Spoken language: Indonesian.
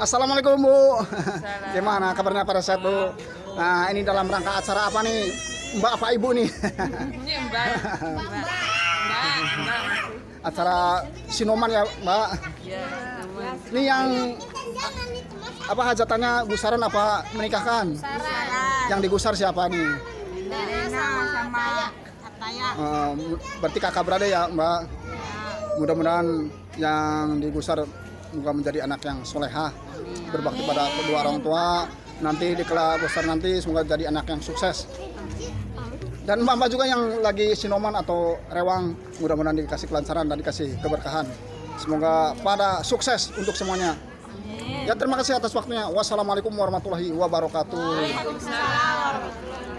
Assalamualaikum Bu. Gimana kabarnya pada saat Bu? Nah ini dalam rangka acara apa nih? Mbak apa Ibu nih? Ini mbak, mbak, mbak, mbak, acara Sinoman ya Mbak. ya, teman. Ini yang apa hajatannya gusaran apa menikahkan? Yang digusar siapa nih? Lena sama Ataya. Eh, berarti kakak beradik ya Mbak. Mudah-mudahan yang digusar juga menjadi anak yang solehah, berbakti pada kedua orang tua. Nanti di kala besar nanti semoga jadi anak yang sukses. Dan mbak-mbak juga yang lagi sinoman atau rewang, mudah-mudahan dikasih kelancaran dan dikasih keberkahan. Semoga pada sukses untuk semuanya. Ya terima kasih atas waktunya. Wassalamualaikum warahmatullahi wabarakatuh. Waalaikumsalam.